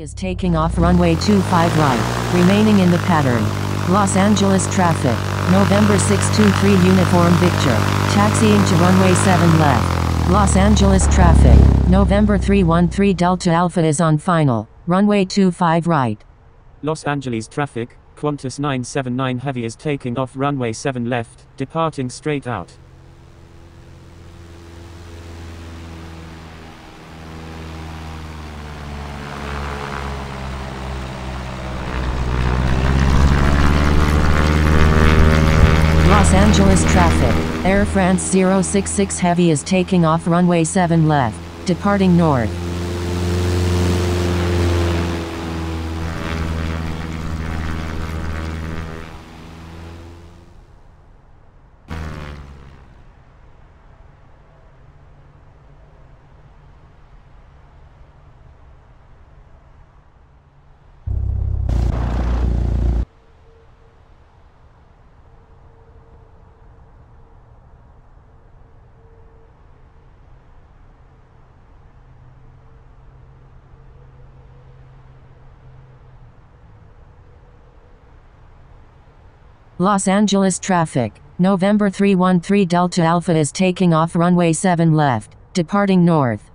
Is taking off runway 25 right, remaining in the pattern. Los Angeles traffic, November 623 Uniform Victor, taxiing to runway 7 left. Los Angeles traffic, November 313 Delta Alpha is on final, runway 25 right. Los Angeles traffic, Qantas 979 Heavy is taking off runway 7 left, departing straight out. Los Angeles traffic, Air France 066 Heavy is taking off runway 7 left, departing north. Los Angeles traffic, November 313 Delta Alpha is taking off runway 7 left, departing north.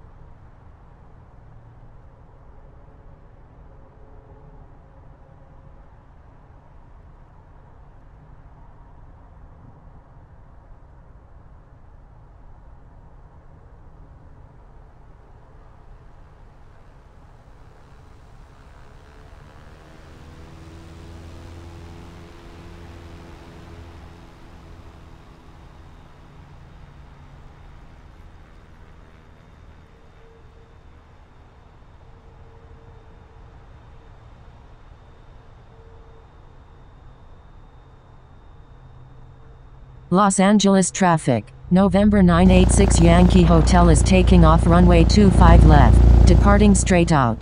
Los Angeles traffic, November 986 Yankee Hotel is taking off runway 25 left, departing straight out.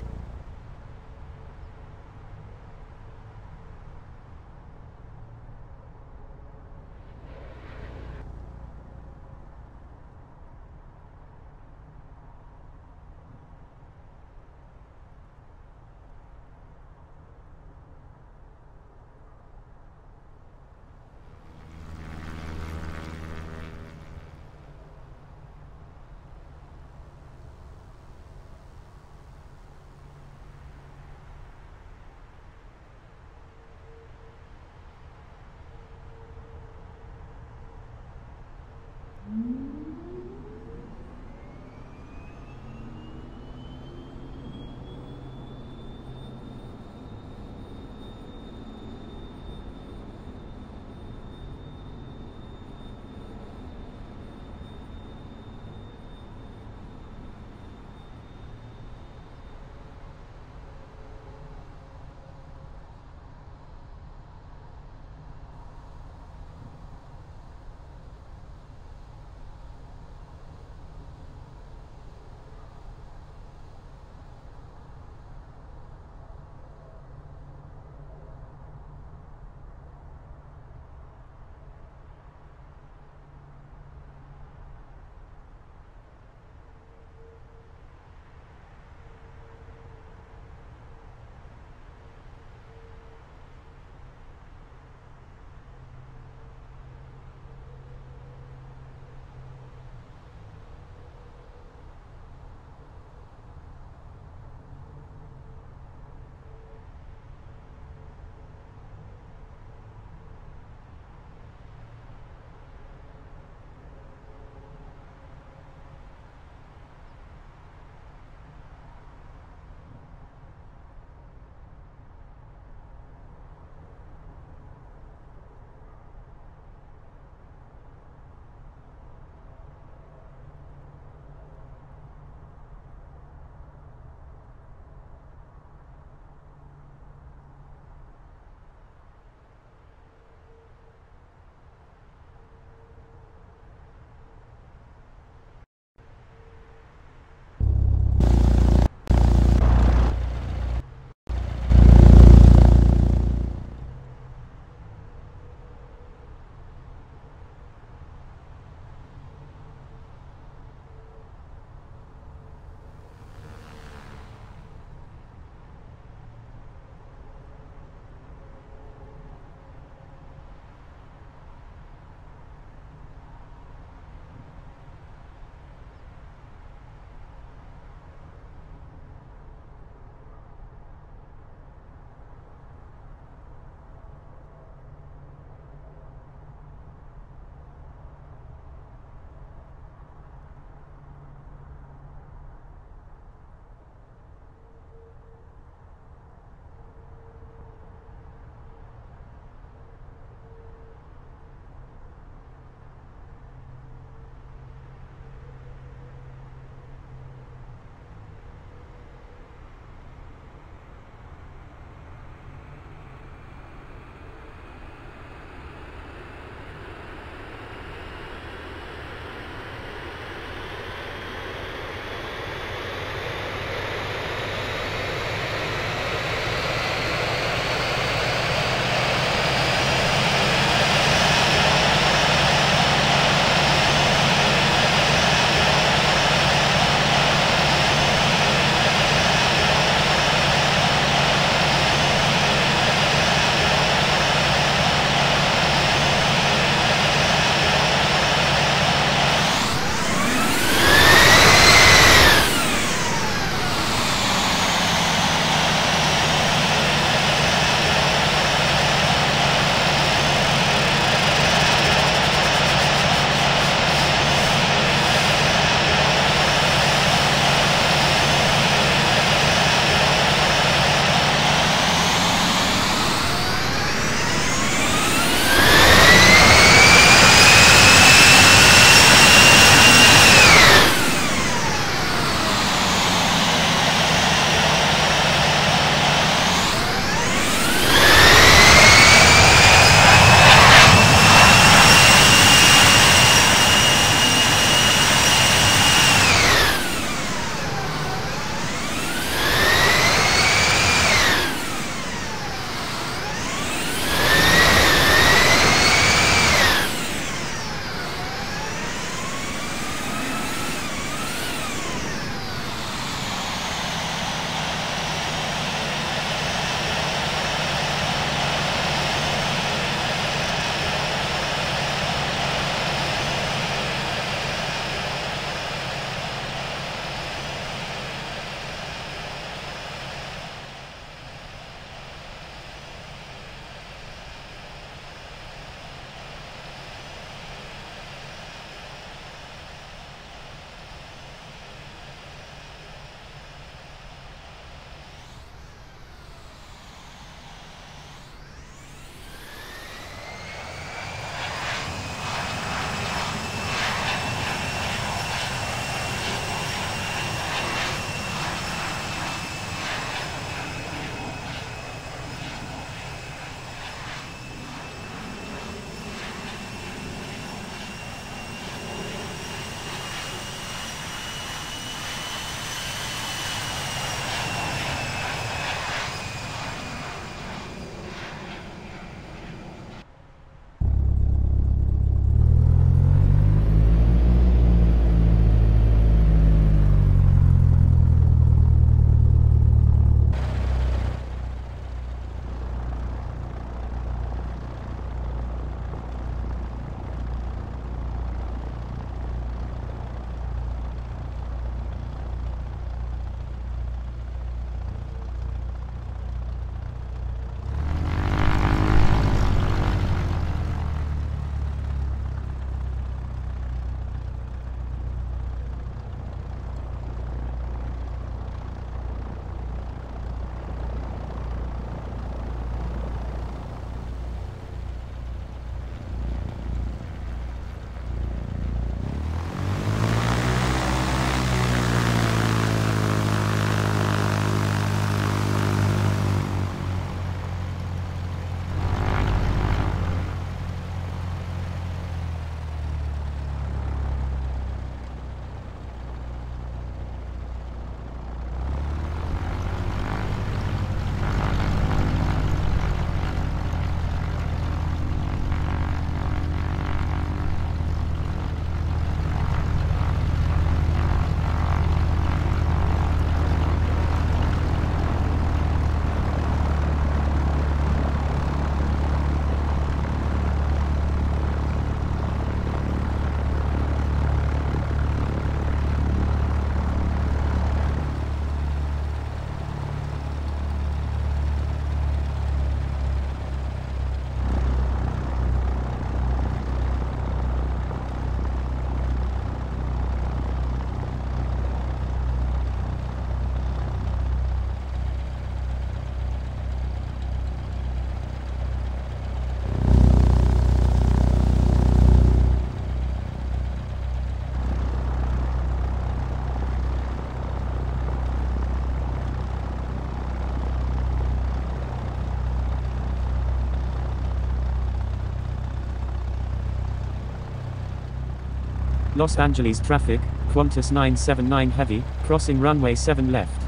Los Angeles traffic, Qantas 979 heavy, crossing runway 7 left.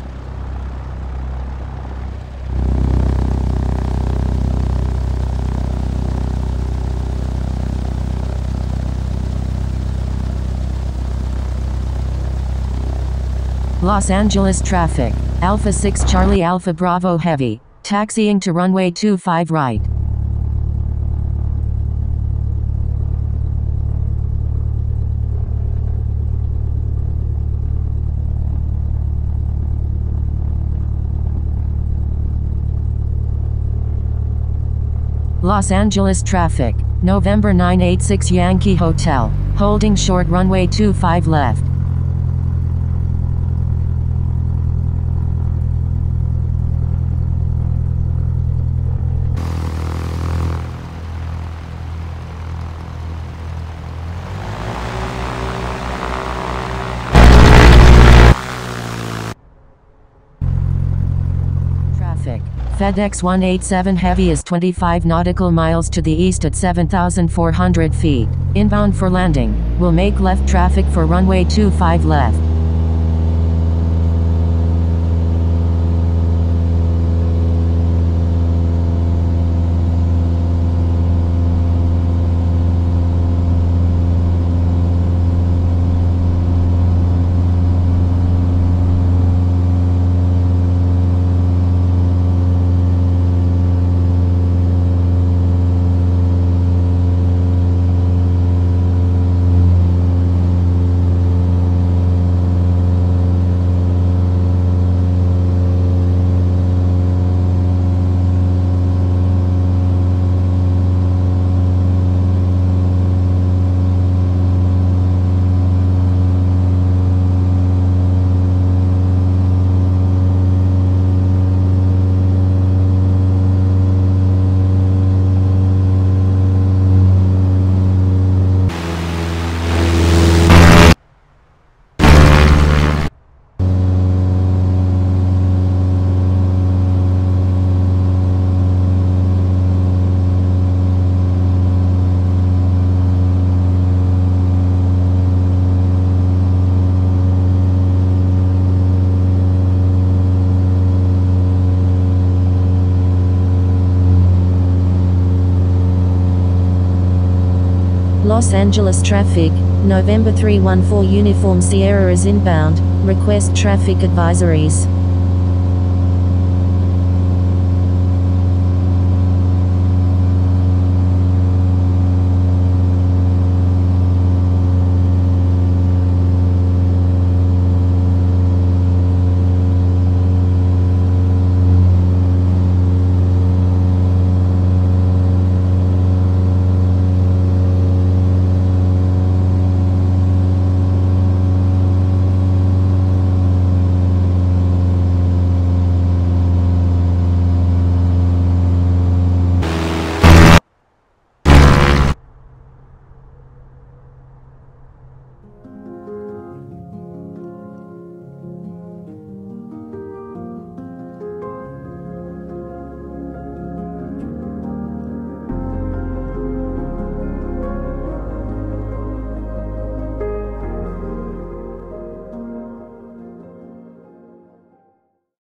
Los Angeles traffic, Alpha 6 Charlie Alpha Bravo Heavy, taxiing to runway 25 right. Los Angeles traffic, November 986 Yankee Hotel, holding short runway 25 left. Traffic. FedEx 187 Heavy is 25 nautical miles to the east at 7,400 feet. Inbound for landing. Will make left traffic for runway 25 left. Los Angeles traffic, November 314 Uniform Sierra is inbound, request traffic advisories.